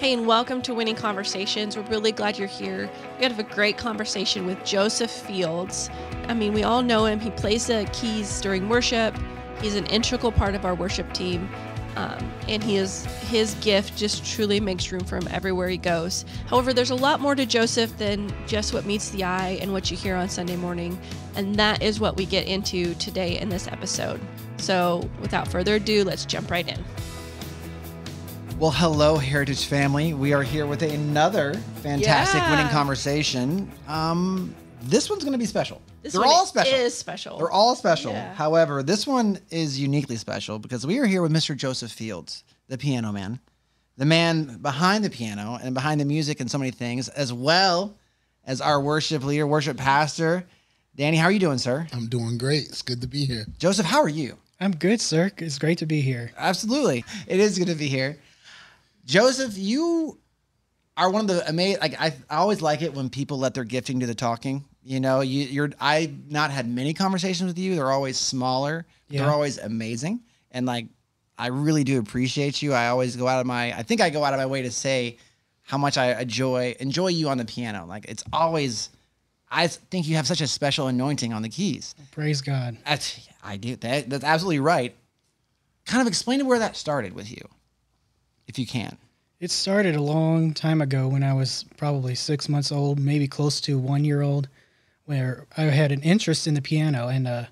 Hey, and welcome to Winning Conversations. We're really glad you're here. We have a great conversation with Joseph Fields. I mean, we all know him. He plays the keys during worship. He's an integral part of our worship team. Um, and he is his gift just truly makes room for him everywhere he goes. However, there's a lot more to Joseph than just what meets the eye and what you hear on Sunday morning, and that is what we get into today in this episode. So, without further ado, let's jump right in. Well, hello, Heritage family. We are here with another fantastic Yeah. winning conversation. Um, this one's going to be special. This They're one all special. Is special. They're all special. Yeah. However, this one is uniquely special because we are here with Mr. Joseph Fields, the piano man, the man behind the piano and behind the music and so many things, as well as our worship leader, worship pastor. Danny, how are you doing, sir? I'm doing great. It's good to be here. Joseph, how are you? I'm good, sir. It's great to be here. Absolutely. It is good to be here. Joseph, you are one of the amazing like I, I always like it when people let their gifting do the talking. You know, you, you're I've not had many conversations with you. They're always smaller. Yeah. They're always amazing. And like I really do appreciate you. I always go out of my I think I go out of my way to say how much I enjoy enjoy you on the piano. Like it's always I think you have such a special anointing on the keys. Praise God. That's I do that. That's absolutely right. Kind of explain to where that started with you, if you can. It started a long time ago when I was probably six months old, maybe close to one year old, where I had an interest in the piano, and uh,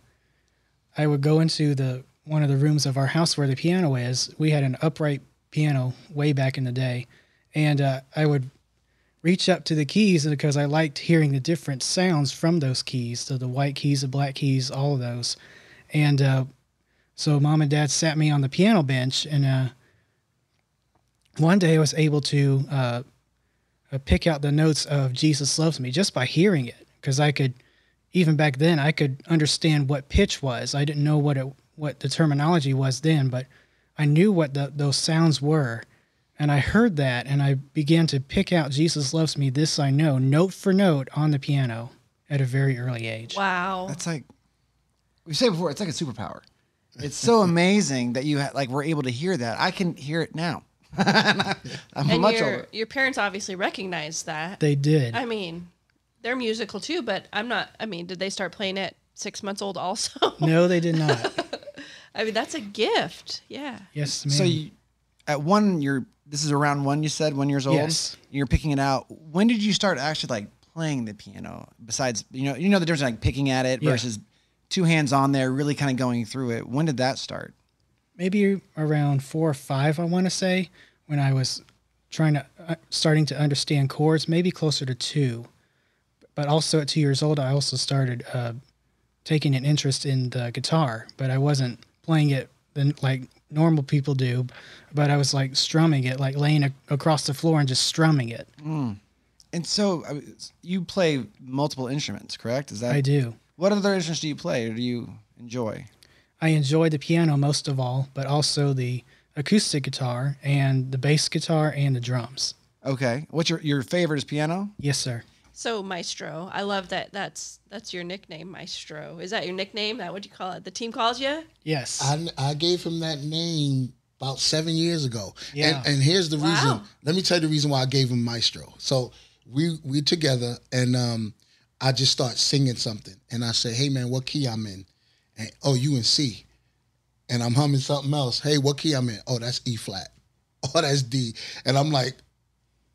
I would go into the one of the rooms of our house where the piano is. We had an upright piano way back in the day, and uh, I would reach up to the keys because I liked hearing the different sounds from those keys, so the white keys, the black keys, all of those, and uh, so mom and dad sat me on the piano bench and. One day I was able to uh, uh, pick out the notes of Jesus Loves Me just by hearing it because I could, even back then, I could understand what pitch was. I didn't know what it, what the terminology was then, but I knew what the, those sounds were. And I heard that and I began to pick out Jesus Loves Me, This I Know, note for note on the piano at a very early age. wow. That's like we've said before. It's like a superpower. It's so amazing that you ha- like were able to hear that. I can hear it now. I'm and much your older. your parents obviously recognized that. They did. I mean, they're musical too, but I'm not. I mean, did they start playing at six months old also? no, they did not. I mean, that's a gift. Yeah. Yes, ma'am. So you, at one, you're this is around one. You said one years old. Yes. You're picking it out. When did you start actually like playing the piano? Besides, you know, you know the difference like picking at it Yeah. versus two hands on there, really kind of going through it. When did that start? Maybe around four or five, I want to say, when I was trying to uh, starting to understand chords. Maybe closer to two, but also at two years old, I also started uh, taking an interest in the guitar, but I wasn't playing it then like normal people do, but I was like strumming it, like laying a- across the floor and just strumming it. And so I mean, you play multiple instruments, correct? Is that I do. What other instruments do you play or do you enjoy? I enjoy the piano most of all, but also the acoustic guitar and the bass guitar and the drums. Okay. What's your your favorite is piano? Yes, sir. So Maestro, I love that. That's that's your nickname, Maestro. Is that your nickname? That what you call it? The team calls you? Yes. I, I gave him that name about seven years ago. Yeah. And, and here's the Wow. reason. Let me tell you the reason why I gave him Maestro. So we we together and um, I just start singing something and I say, hey man, what key I'm in? And oh, you in C. And I'm humming something else. Hey, what key I'm in? Oh, that's E flat. Oh, that's D. And I'm like,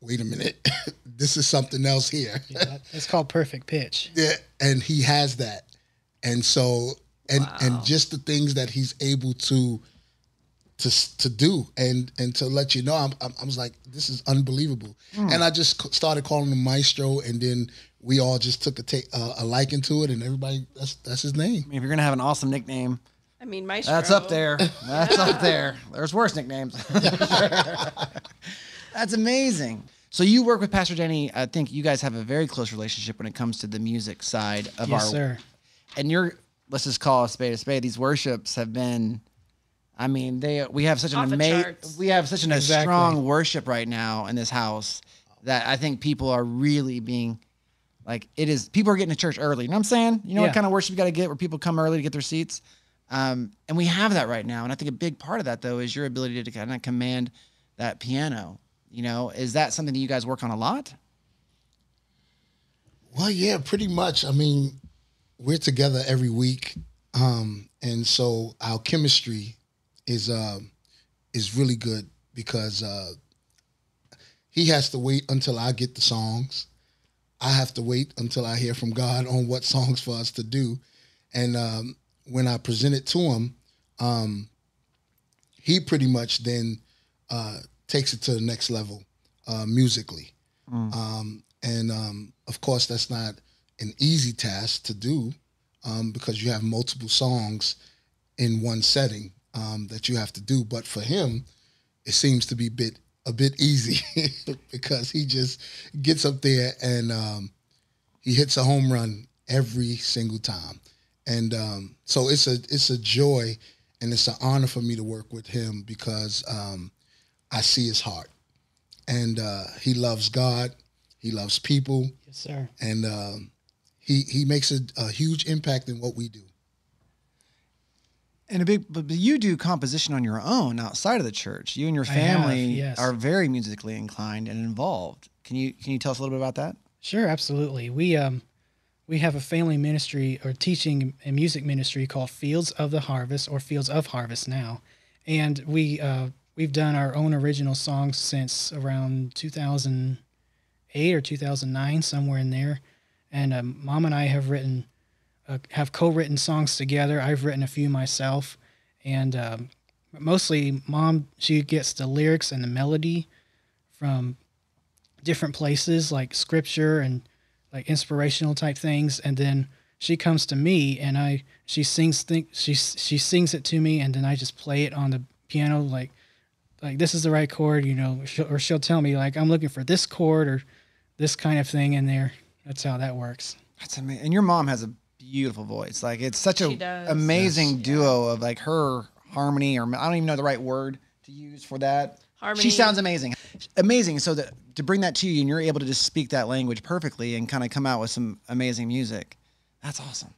wait a minute, this is something else here. Yeah, it's called perfect pitch. Yeah, and he has that, and so and and just the things that he's able to to to do and and to let you know, I'm, I'm, I was like, this is unbelievable, hmm. and I just started calling him Maestro, and then we all just took a take uh, a liking to it, and everybody that's that's his name. I mean, if you're gonna have an awesome nickname, I mean, Maestro. that's up there. That's up there. There's worse nicknames. that's amazing. So you work with Pastor Danny. I think you guys have a very close relationship when it comes to the music side of Yes, our Yes, sir. and you're let's just call a spade a spade. These worships have been, I mean, they we have such Off an amazing, we have such an a strong worship right now in this house that I think people are really being like it is. People are getting to church early. You know what I'm saying? You know what kind of worship you got to get where people come early to get their seats. Um, and we have that right now. And I think a big part of that though is your ability to kind of command that piano. You know, is that something that you guys work on a lot? Well, yeah, pretty much. I mean, we're together every week, um, and so our chemistry is uh, is really good because uh, he has to wait until I get the songs. I have to wait until I hear from God on what songs for us to do, and um, when I present it to him, um, he pretty much then uh, takes it to the next level uh, musically. Um, and um, of course, that's not an easy task to do um, because you have multiple songs in one setting um, that you have to do. But for him, it seems to be a bit a bit easy because he just gets up there and um, he hits a home run every single time. And um, so it's a it's a joy and it's an honor for me to work with him because um, I see his heart and uh, he loves God, he loves people, Yes, sir. and um, he he makes a, a huge impact in what we do. And a big, but, you do composition on your own outside of the church. You and your I have, family yes. are very musically inclined and involved. Can you can you tell us a little bit about that? Sure, absolutely. We um we have a family ministry or teaching and music ministry called Fields of the Harvest or Fields of Harvest now, and we uh, we've done our own original songs since around 2008 or 2009, somewhere in there. And um, Mom and I have written uh, have co-written songs together. I've written a few myself, and um, mostly Mom she gets the lyrics and the melody from different places like scripture and like inspirational type things and then she comes to me and I she sings think she she sings it to me and then I just play it on the piano like like this is the right chord you know she'll, or she'll tell me like I'm looking for this chord or this kind of thing in there that's how that works That's amazing. And your mom has a beautiful voice. Like it's such She a does. amazing duo of like her harmony, or I don't even know the right word to use for that. Harmony. She sounds amazing, amazing. So that to bring that to you, and you're able to just speak that language perfectly and kind of come out with some amazing music. That's awesome.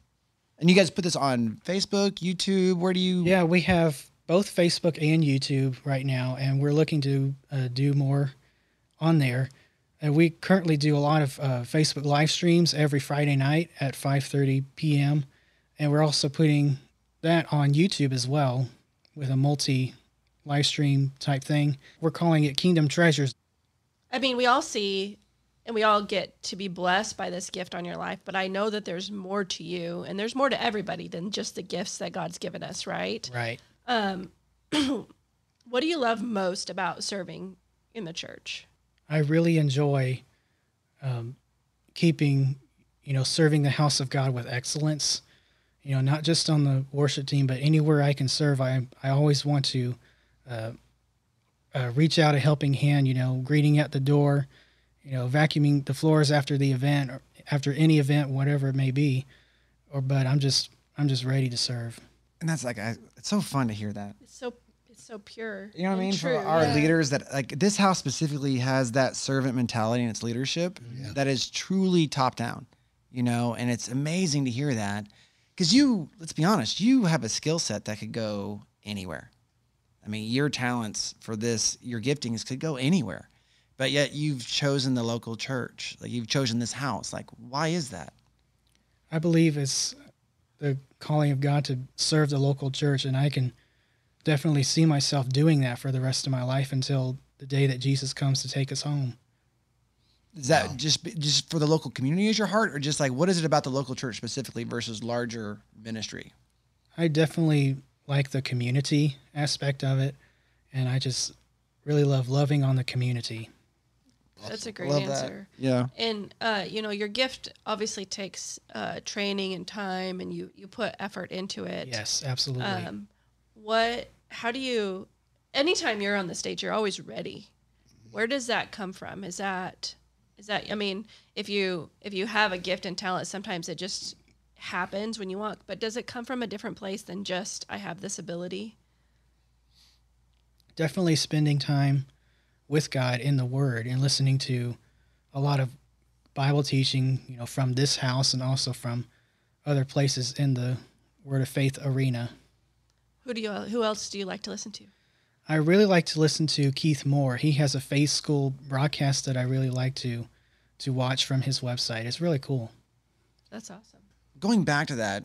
And you guys put this on Facebook, YouTube. Where do you? yeah we have both Facebook and YouTube right now and we're looking to uh, do more on there and we currently do a lot of uh, Facebook live streams every Friday night at 5:30 p.m. and we're also putting that on YouTube as well with a multi live stream type thing. We're calling it Kingdom Treasures. I mean, we all see and we all get to be blessed by this gift on your life, but I know that there's more to you and there's more to everybody than just the gifts that God's given us, right? Right. Um, what do you love most about serving in the church? I really enjoy um, keeping, you know, serving the house of God with excellence. You know, not just on the worship team, but anywhere I can serve. I I always want to uh, uh, reach out a helping hand. You know, greeting at the door, you know, vacuuming the floors after the event or after any event, whatever it may be. Or, but I'm just I'm just ready to serve. And that's like, I, it's so fun to hear that. It's so it's so pure. You know what I mean? True, For our yeah. leaders that like this house specifically has that servant mentality in its leadership mm-hmm. that is truly top down, you know, and it's amazing to hear that. Cause you, let's be honest, you have a skill set that could go anywhere. I mean, your talents for this, your giftings could go anywhere. But yet you've chosen the local church. Like you've chosen this house. Like, why is that? I believe it's the calling of God to serve the local church, and I can definitely see myself doing that for the rest of my life until the day that Jesus comes to take us home. Is that just just for the local community is your heart, or just like what is it about the local church specifically versus larger ministry? I definitely like the community aspect of it, and I just really love loving on the community. That's a great Love that. answer. Yeah. And uh, you know, your gift obviously takes uh, training and time, and you you put effort into it. Yes, absolutely. Um, what? How do you? Anytime you're on the stage, you're always ready. Where does that come from? Is that is that? I mean, if you if you have a gift and talent, sometimes it just happens when you walk. But does it come from a different place than just I have this ability? definitely spending time with God in the Word and listening to a lot of Bible teaching, you know, from this house and also from other places in the Word of Faith arena. Who do you? Who else do you like to listen to? I really like to listen to Keith Moore. He has a faith school broadcast that I really like to to watch from his website. It's really cool. That's awesome. Going back to that,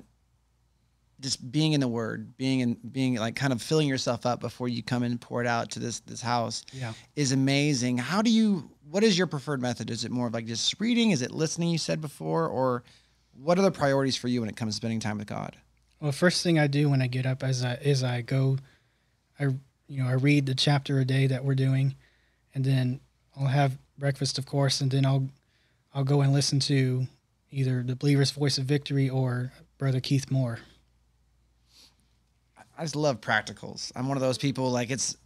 just being in the Word, being in, being like kind of filling yourself up before you come and pour it out to this this house, Yeah. is amazing. How do you? What is your preferred method? Is it more of like just reading? Is it listening? You said before, or what are the priorities for you when it comes to spending time with God? Well, first thing I do when I get up is I is I go, I you know I read the chapter a day that we're doing, and then I'll have breakfast, of course, and then I'll I'll go and listen to either the Believer's Voice of Victory or Brother Keith Moore. I just love practicals. I'm one of those people like it's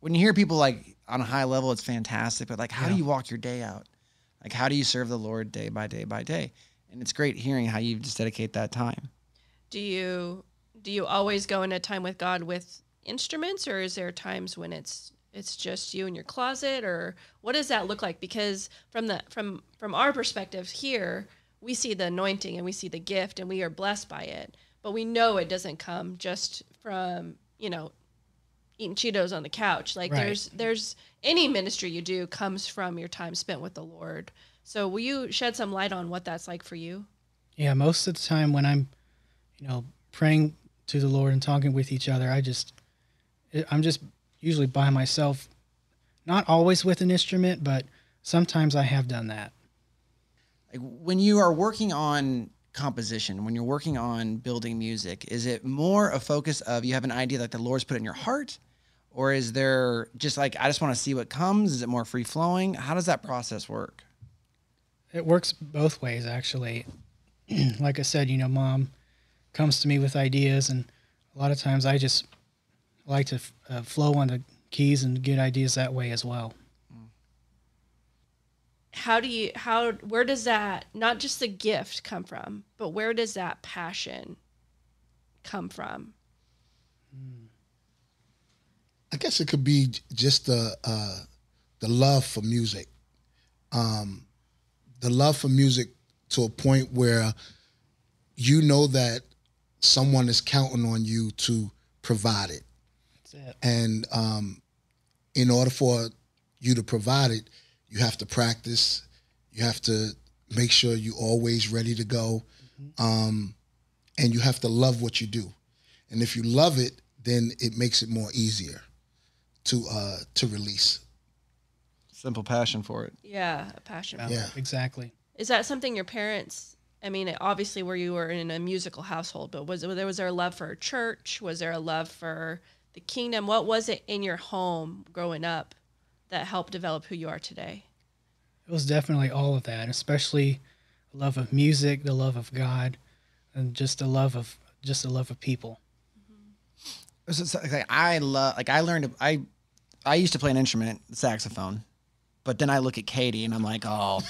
when you hear people like on a high level, it's fantastic. But like, how do you walk your day out? Like, how do you serve the Lord day by day by day? And it's great hearing how you just dedicate that time. Do you do you always go into time with God with instruments, or is there times when it's it's just you in your closet, or what does that look like? Because from the from from our perspective here, we see the anointing and we see the gift, and we are blessed by it. But we know it doesn't come just from you know eating Cheetos on the couch. Like Right. there's there's any ministry you do comes from your time spent with the Lord. So will you shed some light on what that's like for you? Yeah, most of the time when I'm, you know, praying to the Lord and talking with each other, I just, I'm just usually by myself. Not always with an instrument, but sometimes I have done that. Like when you are working on composition, when you're working on building music, is it more a focus of you have an idea that the Lord's put in your heart? Or is there just like, I just want to see what comes? Is it more free flowing? How does that process work? It works both ways, actually. like I said, you know, mom comes to me with ideas, and a lot of times I just like to uh, flow on the keys and get ideas that way as well. how do you how where does that not just the gift come from but where does that passion come from? I guess it could be just the uh, the love for music, um, the love for music to a point where you know that someone is counting on you to provide it, That's it. and um, in order for you to provide it, you have to practice. You have to make sure you're always ready to go, um, and you have to love what you do. And if you love it, then it makes it more easier to uh, to release. Simple passion for it. yeah a passion Yeah, Yeah. exactly. is that something your parents i mean obviously where you were in a musical household but was there was there a love for church? Was there a love for the kingdom? What was it in your home growing up that helped develop who you are today? It was definitely all of that, especially the love of music, the love of God, and just the love of just the love of people. Mm-hmm. So- so, like, I love like I learned I I used to play an instrument, the saxophone, but then I look at Katie and I'm like, oh,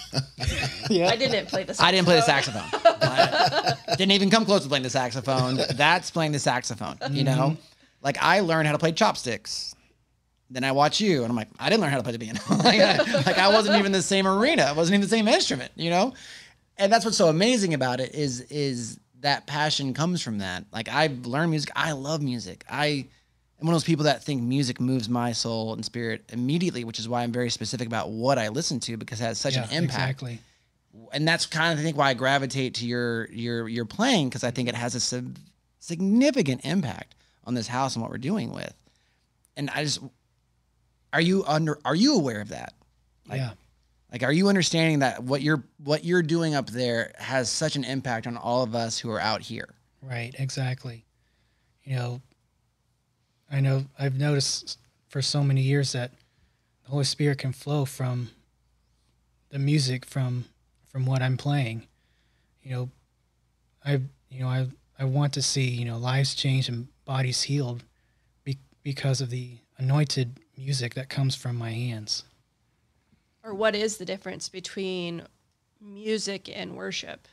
i didn't play this I didn't play the saxophone. I didn't even come close to playing the saxophone. That's playing the saxophone. You mm-hmm. know, like I learned how to play chopsticks. Then I watch you, and I'm like, I didn't learn how to play the piano. like, I, like I wasn't even the same arena. It wasn't even the same instrument. You know, and that's what's so amazing about it is is that passion comes from that. Like I've learned music. I love music. I am one of those people that think music moves my soul and spirit immediately, which is why I'm very specific about what I listen to because it has such an impact Exactly. and that's kind of I think why I gravitate to your your your playing because I think it has a sig- significant impact on this house and what we're doing with. And I just are you under are you aware of that? Like- yeah. Like are you understanding that what you're what you're doing up there has such an impact on all of us who are out here? Right, exactly. You know, I know I've noticed for so many years that the Holy Spirit can flow from the music from from what I'm playing. You know, I you know I I want to see you know lives changed and bodies healed be, because of the anointed music that comes from my hands. or what is the difference between music and worship?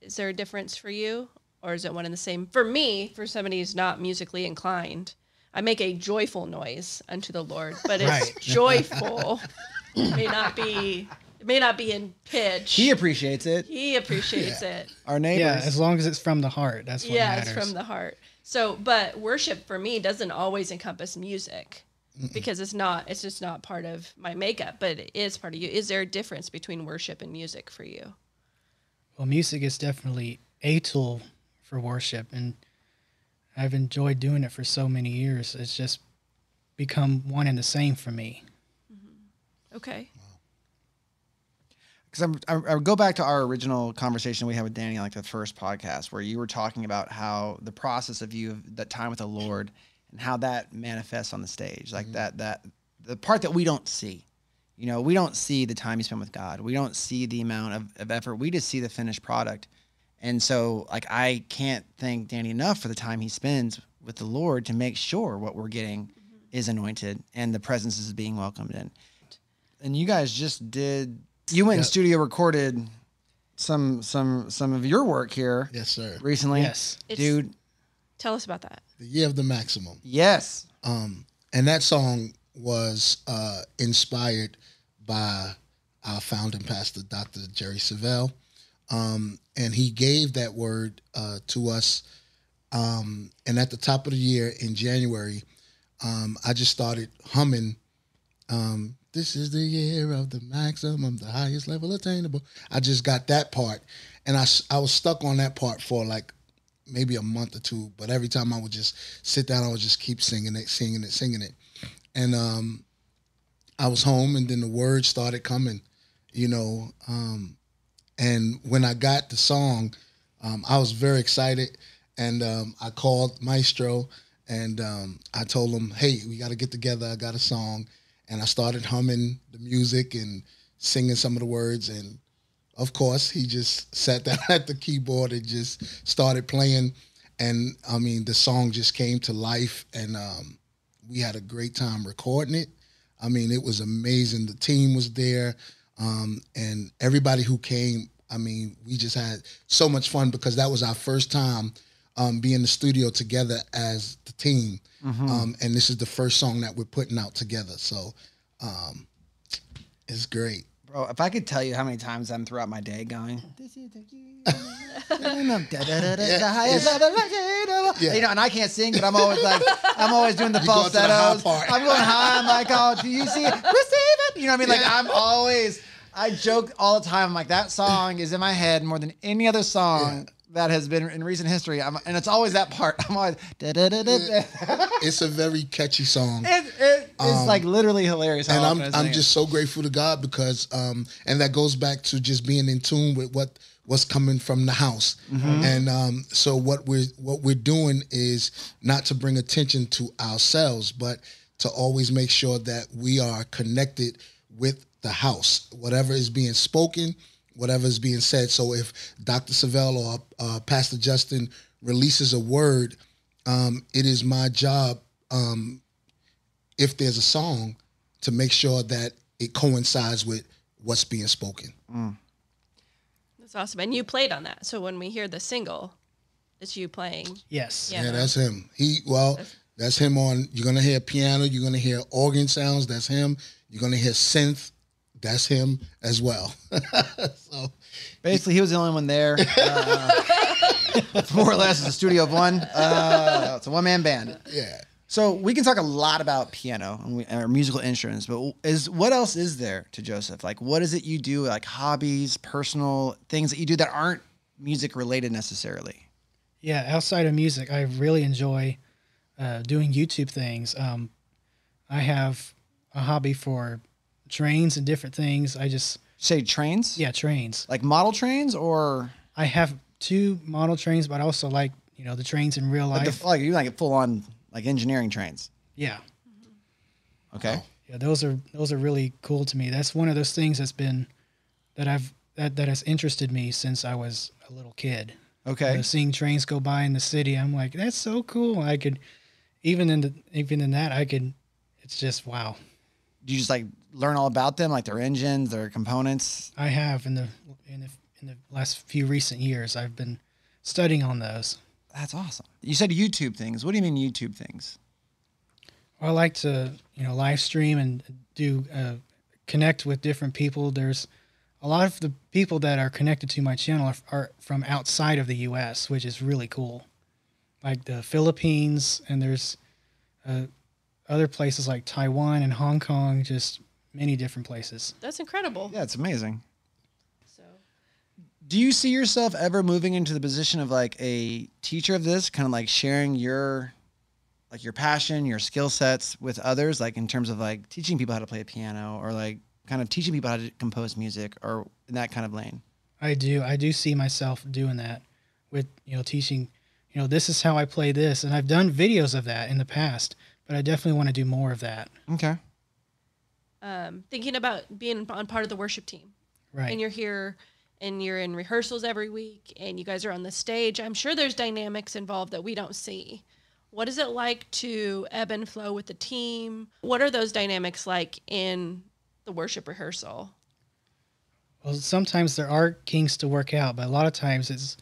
Is there a difference for you, or is it one and the same? For me, for somebody who's not musically inclined, I make a joyful noise unto the Lord, but it's Right. joyful. it may not be. It may not be in pitch. He appreciates it. He appreciates it. Our neighbors. Yeah, as long as it's from the heart, that's what yeah, matters. it's from the heart. So, but worship for me doesn't always encompass music because it's not, it's just not part of my makeup, but it is part of you. Is there a difference between worship and music for you? Well, music is definitely a tool for worship, and I've enjoyed doing it for so many years. It's just become one and the same for me. Mm-hmm. Okay. because I, I go back to our original conversation we had with Danny, like the first podcast, where you were talking about how the process of you that time with the Lord and how that manifests on the stage, like mm-hmm. that that the part that we don't see. You know, we don't see the time you spend with God. We don't see the amount of, of effort. We just see the finished product. And so, like, I can't thank Danny enough for the time he spends with the Lord to make sure what we're getting is anointed and the presence is being welcomed in. And you guys just did. You went in studio recorded some some some of your work here Yes, sir. recently. Yes. It's- dude. Tell us about that. The year of the maximum. Yes. Um, and that song was uh, inspired by our founding pastor, Dr. Jerry Savelle. Um, and he gave that word uh, to us. Um, and at the top of the year in January, um, I just started humming. Um, this is the year of the maximum, the highest level attainable. I just got that part. And I I was stuck on that part for like maybe a month or two, but every time I would just sit down, I would just keep singing it, singing it, singing it. And um, I was home, and then the words started coming, you know. Um, and when I got the song, um, I was very excited, and um, I called Maestro, and um, I told him, "Hey, we got to get together. I got a song," and I started humming the music and singing some of the words, and of course, he just sat down at the keyboard and just started playing. And I mean, the song just came to life, and um, we had a great time recording it. I mean, it was amazing. The team was there, um, and everybody who came. I mean, we just had so much fun because that was our first time um, being in the studio together as the team. Um, and this is the first song that we're putting out together. So um, it's great. Bro, if I could tell you how many times I'm throughout my day going, this is the the highest level attainable." Yeah. You know, and I can't sing, but I'm always like, I'm always doing the You go the falsettos. I'm going high. I'm like, oh, do you see it? Receive it. You know what I mean? Like, Yeah. I'm always, I joke all the time. I'm like, that song is in my head more than any other song that has been in recent history. I'm, and it's always that part. I'm always, da-da-da-da-da. It's a very catchy song. it, it is like literally hilarious. And I'm I'm just so grateful to God because um and that goes back to just being in tune with what what's coming from the house. And um so what we're what we're doing is not to bring attention to ourselves, but to always make sure that we are connected with the house. Whatever is being spoken, whatever is being said. So if Dr. Savelle or uh, Pastor Justin releases a word, um, it is my job um, if there's a song to make sure that it coincides with what's being spoken. That's awesome. And you played on that. So when we hear the single, it's you playing. Yes. Yeah. Yeah, that's him. He well, that's him on. You're gonna hear piano. You're gonna hear organ sounds. That's him. You're gonna hear synth. That's him as well. so Basically, he was the only one there. Uh, more or less, it's a studio of one. Uh, it's a one man band. yeah, So we can talk a lot about piano and we, or musical instruments, but is what else is there to Joseph? Like, what is it you do? Like hobbies, personal things that you do that aren't music related necessarily. Yeah, outside of music, I really enjoy uh, doing YouTube things. Um, I have a hobby for trains and different things. I just Say trains, yeah, trains. like model trains, or I have two model trains, but I also like you know the trains in real like, life. the, like you like full on like engineering trains. yeah, Okay, yeah, those are those are really cool to me. That's one of those things that's been that I've that that has interested me since I was a little kid. You okay. know, seeing trains go by in the city, I'm like, that's so cool. I could, even in the even in that, I could. It's just wow. Do you just like learn all about them, like their engines, their components? I have in the in the in the last few recent years, I've been studying on those. That's awesome. You said YouTube things. What do you mean YouTube things? I like to you know live stream and do uh, connect with different people. There's a lot of the people that are connected to my channel are, are from outside of the U.S., which is really cool. like the Philippines, and there's uh, other places like Taiwan and Hong Kong, just many different places. That's incredible. Yeah, it's amazing. So Do you see yourself ever moving into the position of like a teacher of this, kind of like sharing your like your passion, your skill sets with others, like in terms of like teaching people how to play a piano or like kind of teaching people how to compose music or in that kind of lane? I do. I do see myself doing that with, you know, teaching, you know, this is how I play this. And I've done videos of that in the past, but I definitely want to do more of that. Okay. um, thinking about being on part of the worship team, Right. and you're here, and you're in rehearsals every week, and you guys are on the stage. I'm sure there's dynamics involved that we don't see. What is it like to ebb and flow with the team? What are those dynamics like in the worship rehearsal? Well, sometimes there are kinks to work out, but a lot of times it's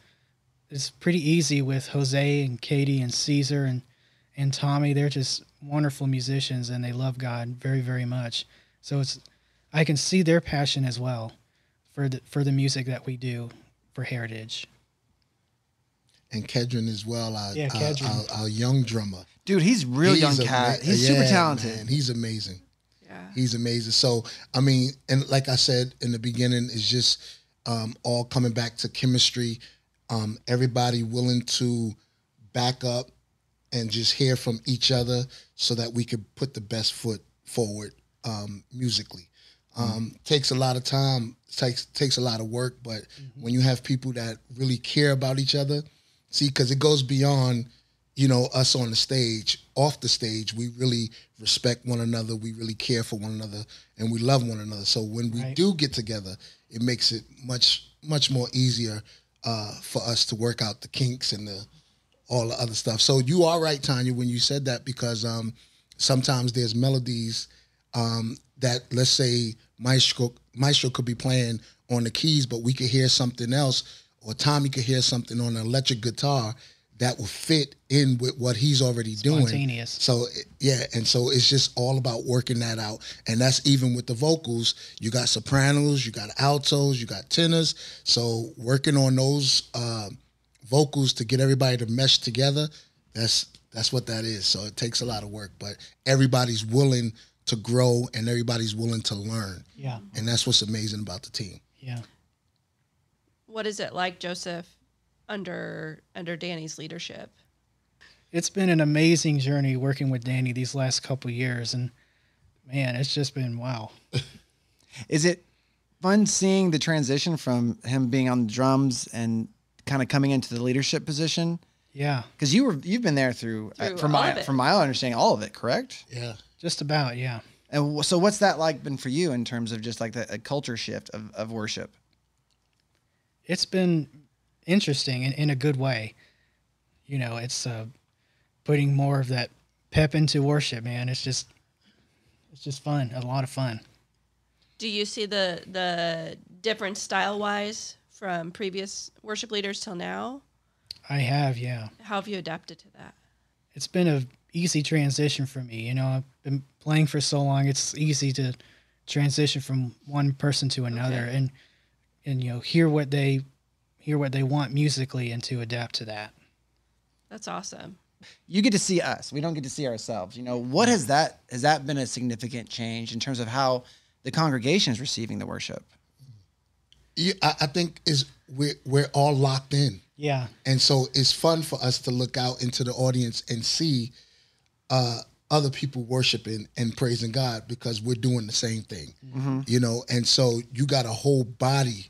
it's pretty easy with Jose and Katie and Caesar and and Tommy. They're just wonderful musicians and they love God very very much. So it's I can see their passion as well for the for the music that we do for Heritage. And Kedron as well, our, Yeah, our- Kedron. our, our young drummer. Dude, he's real young He's cat. ama- He's super talented. man, he's amazing. Yeah. He's amazing. So I mean, and like I said in the beginning, it's just um, all coming back to chemistry. Um, everybody willing to back up and just hear from each other, so that we could put the best foot forward um, musically. Um, Takes a lot of time. Takes takes a lot of work, but when you have people that really care about each other, see, because it goes beyond you know, us on the stage, off the stage, we really respect one another. We really care for one another, and we love one another. So when we Right. do get together, it makes it much much more easier uh, for us to work out the kinks and the all the other stuff. So you are right, Tonya, when you said that because um, sometimes there's melodies um, that let's say Maestro Maestro could be playing on the keys, but we could hear something else, or Tommy could hear something on an electric guitar that will fit in with what he's already doing. So yeah, and so it's just all about working that out, and that's even with the vocals. You got sopranos, you got altos, you got tenors. So working on those um, vocals to get everybody to mesh together, that's that's what that is. So it takes a lot of work, but everybody's willing to grow and everybody's willing to learn, Yeah. and that's what's amazing about the team. Yeah. What is it like, Joseph, under under Danny's leadership? It's been an amazing journey working with Danny these last couple years and man, it's just been wow. Is it fun seeing the transition from him being on the drums and kind of coming into the leadership position? Yeah. Because you were you've been there through, uh, from my from my understanding, all of it, correct? Yeah. Just about, yeah. And w- so, what's that like been for you in terms of just like the a culture shift of, of worship? it's been interesting in, in a good way. You know, it's uh, putting more of that pep into worship, man. It's just, it's just fun, a lot of fun. Do you see the the difference style wise from previous worship leaders till now? I have, yeah. How have you adapted to that? It's been a easy transition for me. You know, I've been playing for so long. It's easy to transition from one person to another, Okay. and and you know, hear what they hear what they want musically, and to adapt to that. That's awesome. You get to see us. We don't get to see ourselves. You know, what has that has that been a significant change in terms of how the congregation is receiving the worship? Yeah, I, I think is we're we're all locked in. Yeah, and so it's fun for us to look out into the audience and see uh, other people worshiping and praising God because we're doing the same thing, you know. And so you got a whole body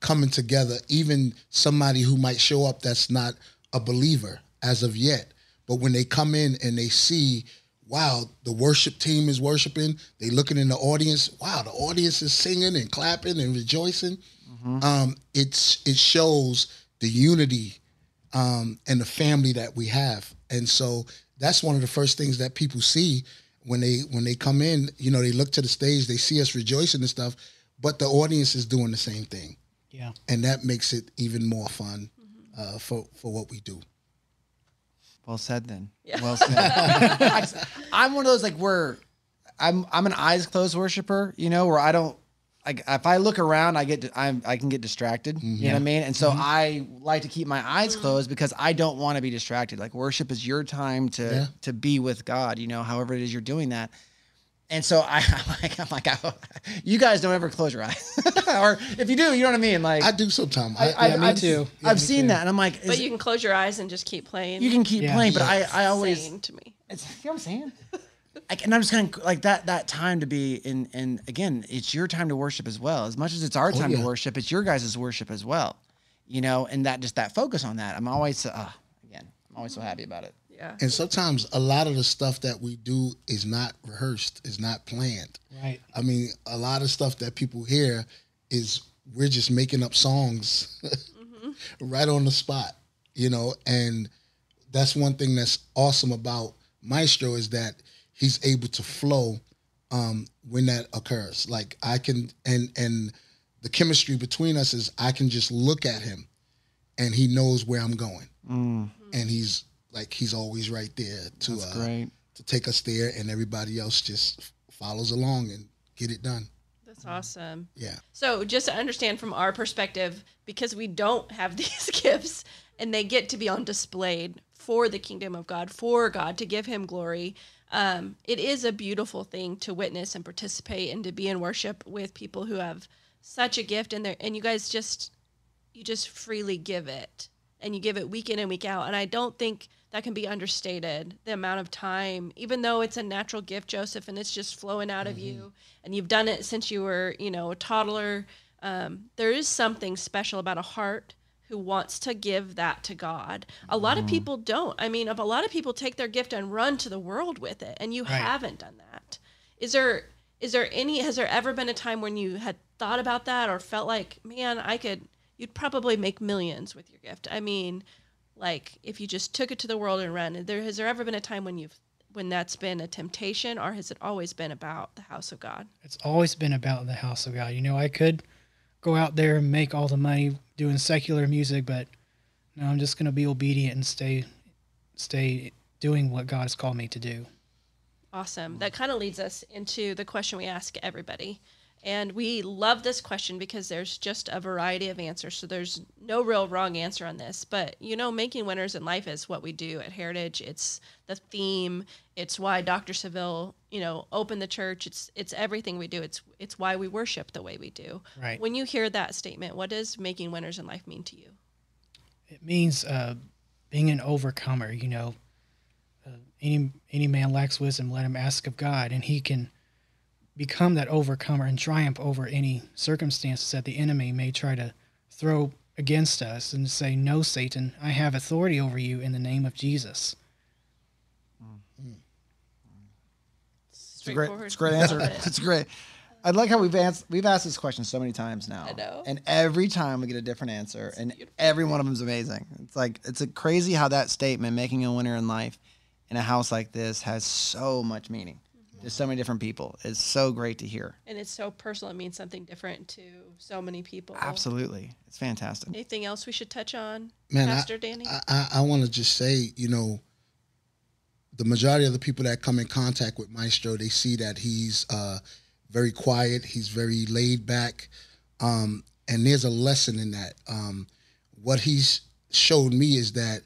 coming together. Even somebody who might show up that's not a believer as of yet, but when they come in and they see, wow, the worship team is worshiping. They looking in the audience. Wow, the audience is singing and clapping and rejoicing. Um, it's it shows the unity um, and the family that we have. And so that's one of the first things that people see when they when they come in. You know, they look to the stage, they see us rejoicing and stuff, but the audience is doing the same thing, yeah. and that makes it even more fun uh, for for what we do. Well said, then. Yeah. Well said. I, am one of those like where I'm I'm an eyes closed worshiper, you know, where I don't like if I look around, I get I'm I can get distracted. You mm-hmm. know what I mean? And so mm-hmm. I like to keep my eyes mm-hmm. closed because I don't want to be distracted. Like worship is your time to Yeah. to be with God. You know, however it is you're doing that. And so I, I'm like, I'm like, I, you guys don't ever close your eyes, or if you do, you know what I mean. Like I do sometimes. I, I, I, me I've, too. I've me seen too. that, and I'm like, But you can close your eyes and just keep playing. you can keep Yeah. playing, but I, I always insane to me. it's you know what I'm saying. Like, and I'm just kind of like that that time to be in and again, it's your time to worship as well. As much as it's our time yeah. to worship, it's your guys' worship as well. You know, and that just that focus on that. I'm always uh, again, I'm always so happy about it. Yeah. and sometimes a lot of the stuff that we do is not rehearsed, is not planned. Right. I mean, a lot of stuff that people hear is we're just making up songs mm-hmm. right on the spot, you know, and that's one thing that's awesome about Maestro is that he's able to flow um, when that occurs. Like I can, and and the chemistry between us is I can just look at him, and he knows where I'm going, mm. mm-hmm. and he's like he's always right there to That's uh, great. to take us there, and everybody else just follows along and get it done. That's awesome. Yeah. So, just to understand from our perspective, because we don't have these gifts and they get to be on display for the kingdom of God, for God, to give Him glory, um, it is a beautiful thing to witness and participate and to be in worship with people who have such a gift and there and you guys just you just freely give it and you give it week in and week out and i don't think that can be understated the amount of time even though it's a natural gift joseph and it's just flowing out of you and you've done it since you were you know a toddler um, there is something special about a heart who wants to give that to god. A lot of people don't. I mean a lot of people take their gift and run to the world with it and you Right. haven't done that is there is there any has there ever been a time when you had thought about that or felt like man i could you'd probably make millions with your gift. I mean like if you just took it to the world and ran there has there ever been a time when you've when that's been a temptation or has it always been about the house of god It's always been about the house of God. You know, I could go out there and make all the money doing secular music, but no, I'm just going to be obedient and stay stay doing what God has called me to do. Awesome. That kind of leads us into the question we ask everybody. And we love this question because there's just a variety of answers. So there's no real wrong answer on this. But you know, making winners in life is what we do at Heritage. It's the theme. It's why Dr. Savelle, you know, opened the church. It's it's everything we do. It's it's why we worship the way we do. Right. When you hear that statement, what does making winners in life mean to you? It means uh, being an overcomer. You know, uh, any any man lacks wisdom, let him ask of God, and he can become that overcomer and triumph over any circumstances that the enemy may try to throw against us, and say, "No, Satan, I have authority over you in the name of Jesus." It's a great, Straightforward. it's a great answer. Love it's great. I like how we've asked we've asked this question so many times now. I know. And every time we get a different answer, and every one of them is amazing. It's like it's a crazy how that statement, making a winner in life, in a house like this, has so much meaning to so many different people. It's so great to hear. And it's so personal. It means something different to so many people. Absolutely, it's fantastic. Anything else we should touch on, Man, I- Pastor Danny? I, I, I want to just say, you know, the majority of the people that come in contact with Maestro, they see that he's uh, very quiet, he's very laid back, um, and there's a lesson in that. Um, what he's showed me is that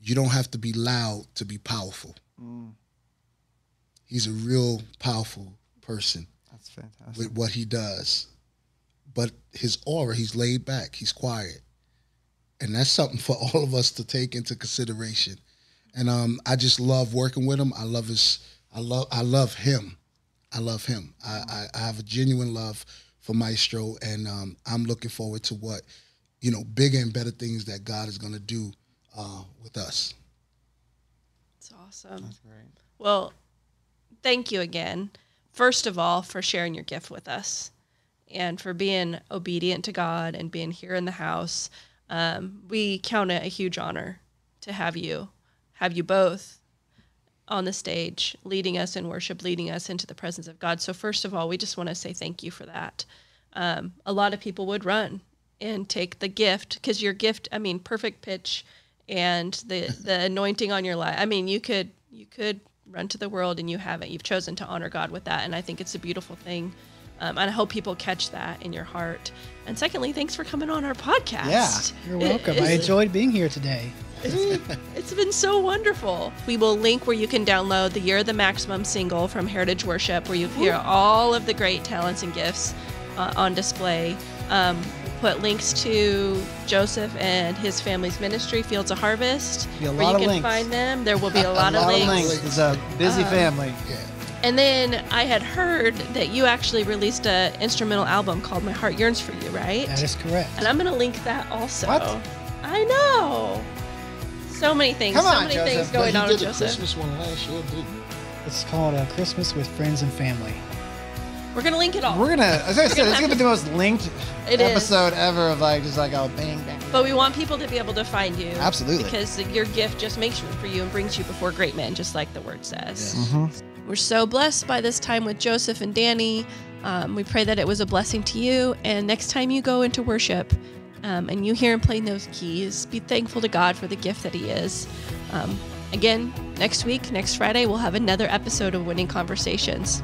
you don't have to be loud to be powerful. He's a real powerful person That's fantastic. with what he does. But his aura, he's laid back, he's quiet. And that's something for all of us to take into consideration. And um, I just love working with him. I love his I love I love him. I love him. I, I, I have a genuine love for Maestro and um, I'm looking forward to what, you know, bigger and better things that God is gonna do uh, with us. It's awesome. That's great. Well, thank you again. First of all, for sharing your gift with us and for being obedient to God and being here in the house. Um, we count it a huge honor to have you, have you both on the stage, leading us in worship, leading us into the presence of God. So, first of all, we just want to say thank you for that. Um, a lot of people would run and take the gift because your gift, I mean, perfect pitch and the the anointing on your life. I mean, you could you could run to the world and you haven't. You've chosen to honor God with that, and I think it's a beautiful thing. Um, and I hope people catch that in your heart. And secondly, thanks for coming on our podcast. Yeah. You're It- welcome. I enjoyed being here today. It's been so wonderful. We will link where you can download the Year of the Maximum single from Heritage Worship, where you hear all of the great talents and gifts uh, on display. Um, put links to Joseph and his family's ministry, Fields of Harvest, a where you of can links. find them. There will be a lot, a lot of links. It's a busy Uh, family. Yeah. And then I had heard that you actually released an instrumental album called My Heart Yearns for You, right? That is correct. and I'm gonna link that also. What? I know. So many things. Come so on, many Joseph. things going on did with Joseph. Christmas one last year, didn't you? It's called uh, Christmas with Friends and Family. We're gonna link it all. We're gonna, as I said, gonna it's gonna be the most linked It is. episode ever of like just like oh bang bang. But we want people to be able to find you. Absolutely. Because your gift just makes room for you and brings you before great men, just like the word says. Mhm. We're so blessed by this time with Joseph and Danny. Um, we pray that it was a blessing to you. And next time you go into worship um, and you hear him playing those keys, be thankful to God for the gift that he is. Um, again, next week, next Friday, we'll have another episode of Winning Conversations.